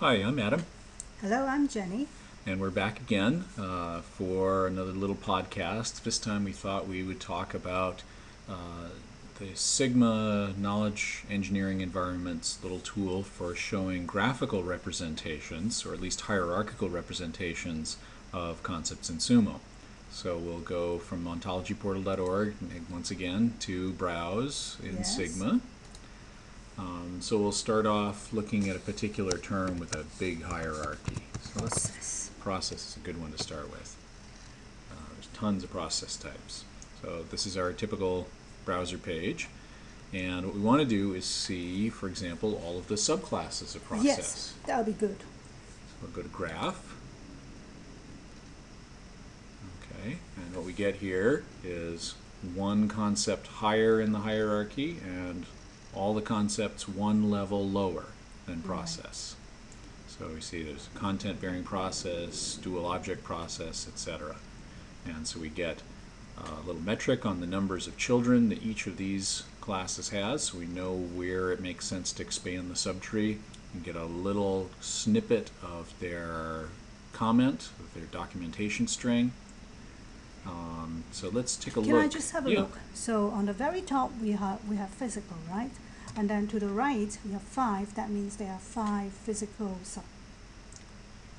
Hi, I'm Adam, Hello, I'm Jenny. and we're back again uh, for another little podcast. This time we thought we would talk about uh, the Sigma Knowledge Engineering Environment's little tool for showing graphical representations, or at least hierarchical representations, of concepts in Sumo. So we'll go from ontologyportal.org once again to browse in Yes. Sigma. Um, so we'll start off looking at a particular term with a big hierarchy. So Process. process is a good one to start with. Uh, there's tons of process types. So this is our typical browser page. And what we want to do is see, for example, all of the subclasses of process. Yes, that'll be good. So we'll go to graph. Okay, and what we get here is one concept higher in the hierarchy and all the concepts one level lower than process. So we see there's content bearing process, dual object process, etc. And so we get a little metric on the numbers of children that each of these classes has, so we know where it makes sense to expand the subtree and get a little snippet of their comment, of their documentation string. Um, so let's take a Can look. Can I just have a Yeah. look? So on the very top we have we have physical, right? And then to the right we have five. That means there are five physical sub.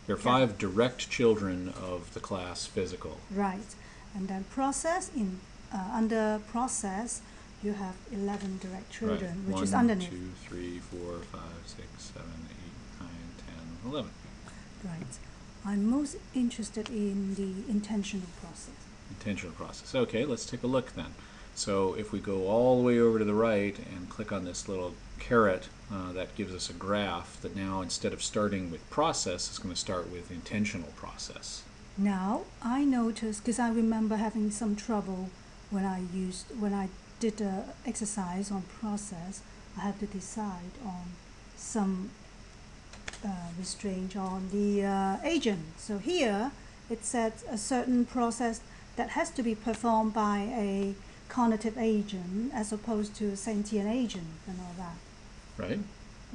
There are five direct children of the class physical. Right. And then process in uh, under process you have eleven direct children, right. which One, is underneath. two, three, four, five, six, seven, eight, nine, ten, eleven. Right. I'm most interested in the intentional process. Intentional process. Okay, let's take a look then. So if we go all the way over to the right and click on this little caret, uh, that gives us a graph that now instead of starting with process, is going to start with intentional process. Now I noticed because I remember having some trouble when I used when I did the exercise on process. I had to decide on some uh, restraint on the uh, agent. So here it said a certain process that has to be performed by a cognitive agent as opposed to a sentient agent and all that. Right?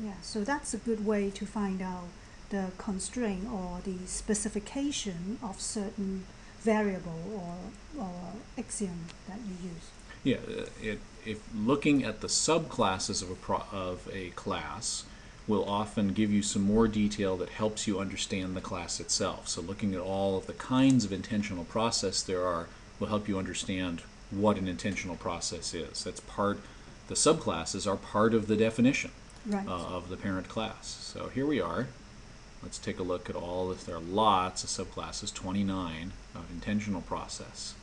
Yeah, so that's a good way to find out the constraint or the specification of certain variable or, or axiom that you use. Yeah, uh, it, if looking at the subclasses of a, pro, of a class will often give you some more detail that helps you understand the class itself. So looking at all of the kinds of intentional process there are will help you understand what an intentional process is. That's part, the subclasses are part of the definition Right. uh, of the parent class. So here we are. Let's take a look at all this. There are lots of subclasses, 29 of intentional process.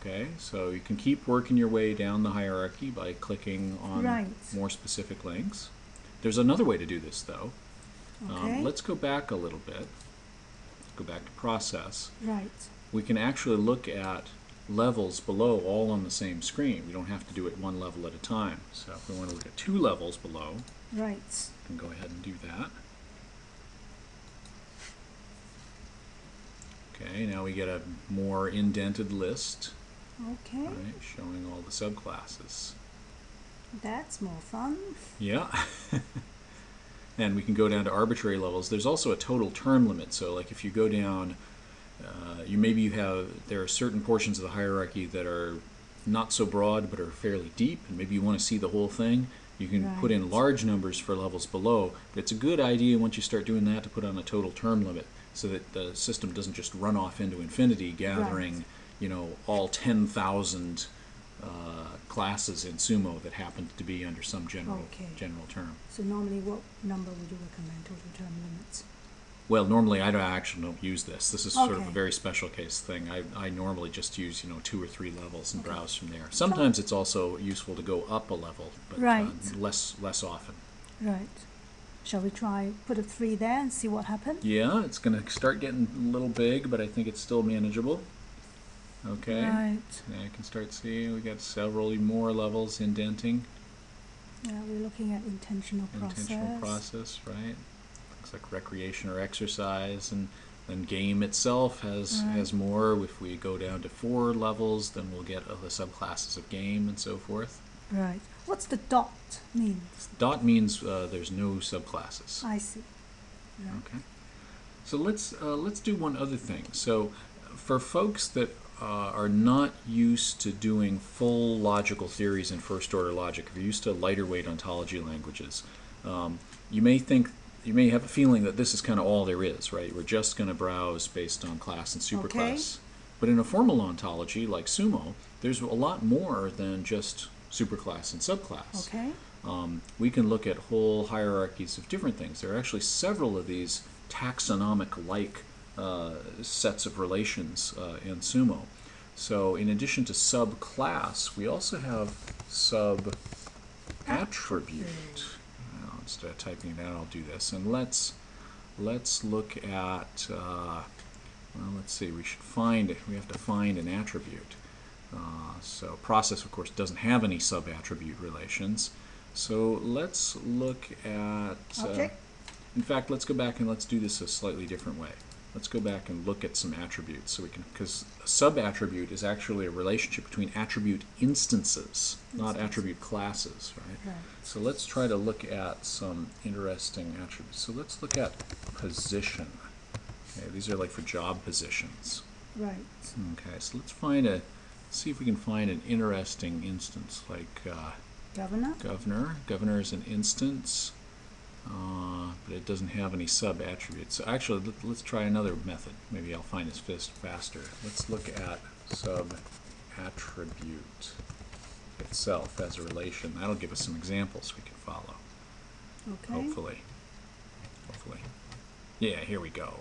Okay, so you can keep working your way down the hierarchy by clicking on Right. more specific links. There's another way to do this though. okay. Um, let's go back a little bit. Go back to process. right. We can actually look at levels below all on the same screen. We don't have to do it one level at a time. So if we want to look at two levels below, Right. we can go ahead and do that. Okay, now we get a more indented list, Okay. right, showing all the subclasses. That's more fun. Yeah. and we can go down to arbitrary levels. There's also a total term limit. So, like if you go down, uh, you maybe you have there are certain portions of the hierarchy that are not so broad but are fairly deep, and maybe you want to see the whole thing. You can put in large numbers for levels below, but it's a good idea once you start doing that to put on a total term limit so that the system doesn't just run off into infinity gathering, Right. you know, all 10,000 uh, classes in Sumo that happen to be under some general Okay. general term. So normally what number would you recommend total term limits? Well, normally I don't actually don't use this. This is sort of a Okay. very special case thing. I, I normally just use you know two or three levels and browse from there. Sometimes it's also useful to go up a level, but Right. uh, less less often. Right. Shall we try put a three there and see what happens? Yeah, it's going to start getting a little big, but I think it's still manageable. Okay. Right. Now you can start seeing we got several more levels indenting. Yeah, we're looking at intentional process. Intentional process, right? Like recreation or exercise, and then game itself has Right. has more. If we go down to four levels, then we'll get the subclasses of game and so forth. Right. What's the dot mean? Dot means uh, there's no subclasses. I see. Right. Okay. So let's uh, let's do one other thing. So for folks that uh, are not used to doing full logical theories in first order logic, if you're used to lighter weight ontology languages, um, you may think you may have a feeling that this is kind of all there is, right? We're just going to browse based on class and superclass. But in a formal ontology like Sumo, there's a lot more than just superclass and subclass. Okay. Um, we can look at whole hierarchies of different things. There are actually several of these taxonomic-like uh, sets of relations uh, in Sumo. So in addition to subclass, we also have sub-attribute. Instead of typing it out, I'll do this. And let's let's look at. Uh, well, let's see. We should find. It we have to find an attribute. Uh, so process, of course, doesn't have any sub-attribute relations. So let's look at. Uh, in fact, let's go back and let's do this a slightly different way. Let's go back and look at some attributes so we can, because a sub-attribute is actually a relationship between attribute instances, not attribute classes, right? Right. So let's try to look at some interesting attributes. So let's look at position. Okay, these are like for job positions. Right. Okay, so let's find a, see if we can find an interesting instance like uh, Governor? governor. Governor is an instance, uh, but it doesn't have any sub attributes. So actually, let, let's try another method. Maybe I'll find this fist faster. Let's look at sub attribute itself as a relation. That'll give us some examples we can follow. Okay. Hopefully. Hopefully. Yeah, here we go.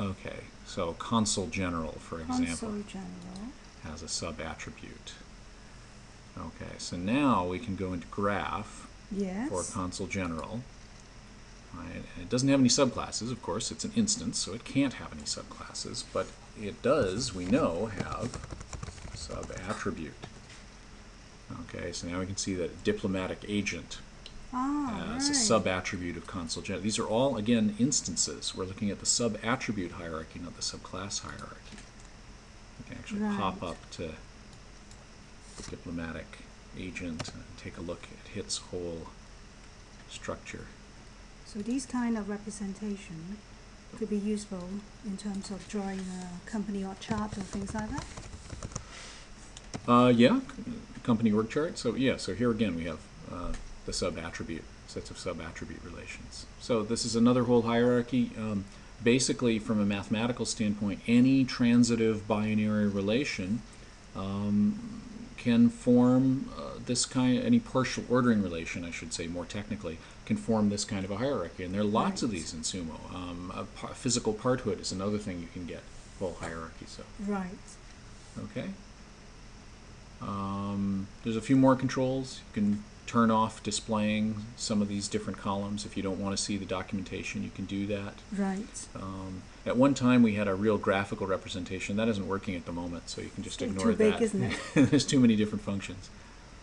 Okay, so consul general, for example General. has a sub-attribute. Okay, so now we can go into graph Yes. for consul general. Right, and it doesn't have any subclasses, of course, it's an instance, so it can't have any subclasses, but it does, we know, have sub-attribute. Okay, so now we can see that diplomatic agent ah, as right. a sub-attribute of consul general. These are all, again, instances. We're looking at the sub-attribute hierarchy, not the subclass hierarchy. We can actually pop up to diplomatic agent and take a look at its whole structure. So these kind of representation could be useful in terms of drawing a company or chart or things like that. Uh, yeah, company org chart. So yeah, so here again we have uh, the sub-attribute, sets of sub-attribute relations. So this is another whole hierarchy. Um, basically, from a mathematical standpoint, any transitive binary relation um, can form uh, this kind, any partial ordering relation, I should say more technically, can form this kind of a hierarchy. And there are lots of these in Sumo. Um, par- physical parthood is another thing you can get, whole hierarchy. So. Right. Okay. Um, there's a few more controls. You can turn off displaying some of these different columns. If you don't want to see the documentation, you can do that. Right. Um, at one time, we had a real graphical representation. That isn't working at the moment, so you can just ignore too big, that. isn't it? there's too many different functions.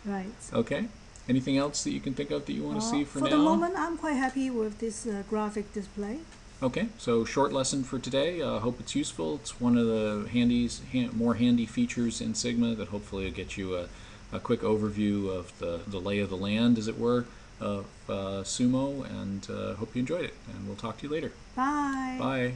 Right. Okay. Anything else that you can think of that you want to Uh, see for, for now? the moment, I'm quite happy with this uh, graphic display. Okay, so short lesson for today. I uh, hope it's useful. It's one of the handies, han- more handy features in Sigma that hopefully will get you a, a quick overview of the, the lay of the land, as it were, of uh, Sumo, and uh, hope you enjoyed it. And we'll talk to you later. Bye. Bye.